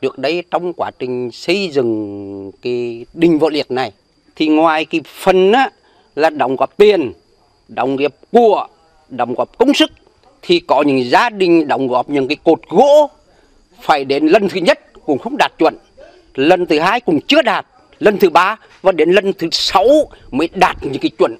Trước đây trong quá trình xây dựng cái đình võ liệt này thì ngoài cái phần á, là đóng góp tiền, đóng góp của, đóng góp công sức thì có những gia đình đóng góp những cái cột gỗ phải đến lần thứ nhất cũng không đạt chuẩn, lần thứ hai cũng chưa đạt, lần thứ ba và đến lần thứ sáu mới đạt những cái chuẩn.